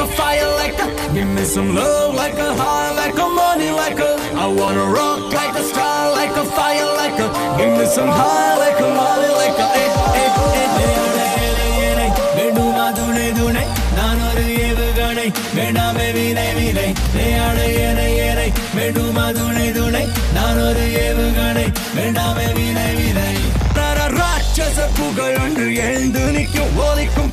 a fire, like a. Give me some love, like a high, like a money, like a. I wanna rock like a star, like a fire, like a. Give me some high, like a money, like a. Eh, eh, eh, வேண்டுமா துணை துணை நான் ஒரு ஏவுகணை வேண்டாமே வினை வினை தேயாட ஏனை ஏனை வேண்டுமா துணை துணை நான் ஒரு ஏவுகணை வேண்டாமே வினை வினை ராட்சச புகழ் ஒன்று எழுந்து நிற்கும் ஒலிக்கும்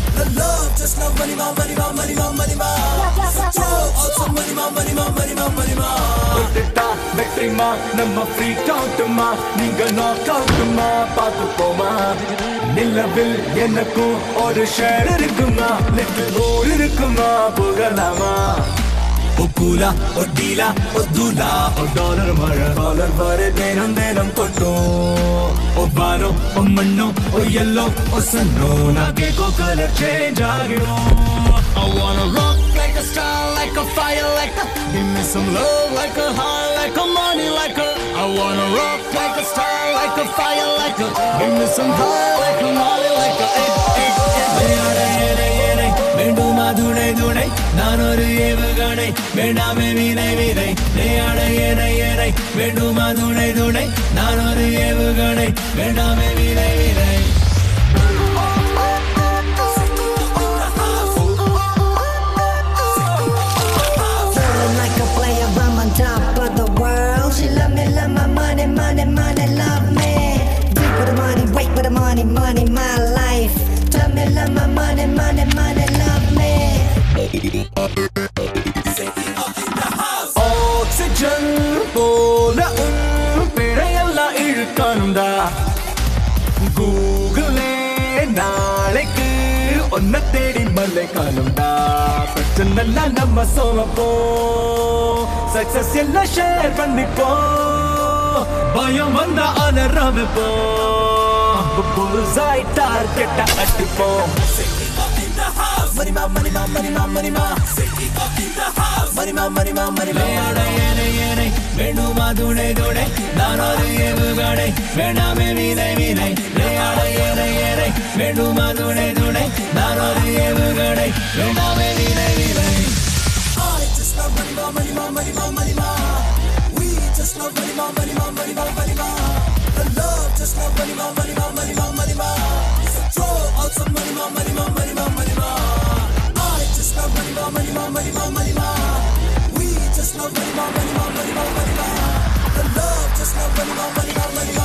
The love just love money, ma, money, ma, money, ma, money, ma. Throw out some money, ma, money, ma, money, ma, money, ma. விட்டுட்டா வெற்றிமா நம்ம ஃப்ரீ கவுட்டுமா நீங்க நாக் அவுட்டுமா பார்த்து போமா நிலவில் எனக்கும் ஒரு ஷேர் இருக்குமா லிட்டில் ஓர் இருக்குமா புகழாமா ஓ கூலா ஓ டீலா ஓ தூலா ஓ டாலர் மழை டாலர் வர தினம் தினம் கொட்டும் ಬಾರೋ ಓ ಮಣ್ಣು ಓ ಎಲ್ಲೋ ಓ ಸಣ್ಣು ನಾಗೇಕೋ ಕಲರ್ ಚೇಂಜ್ ಆಗಿರೋ I wanna rock like a star, like a fire, like a Give me some love, like a heart, like a money, like a I wanna rock like a star, like a fire, like a Give me some love, like a money, like a hey, hey, hey, hey, hey, hey. நான் ஒரு ஏவுகணை வேண்டாமே வினை வினை தேயாட ஏனை ஏனை வேண்டுமா துணை துணை நான் ஒரு ஏவுகணை வேண்டாமே வினை வினை top of the world. She love me, love my money, money, money, love me. Deep with the money, wait with the money, money, my life. Tell me, love my money, money, money, love. Oxygen போல உன் பிழையெல்லாம் இழுக்கணும்டா. கூகுளே நாளைக்கு ஒன்ன தேடி மலை காணும்டா. பிரச்சனை நம்ம சோமப்போ success எல்லாம் share பண்ணிப்போம். பயம் வந்தா அலறமைப்போ புதுசாய் டார்கெட்ட அடிப்போம் ma, money, ma. விளையாட ஏனை ஏனை வேண்டுமா துணை துணை நான் ஒரு ஏவுகணை வேண்டாமே வினை வினை விளையாட ஏனை ஏனை வேண்டுமா துணை துணை நான் ஒரு ஏவுகணை வேண்டாமே வினை வினை I just love money, ma, money, ma, money, ma, money, ma. We just love money, ma, money, ma, money, ma, money, ma. The love just love money, ma, money, money, more. We just love money, more money, more money, more money. The love just love money, more money, money.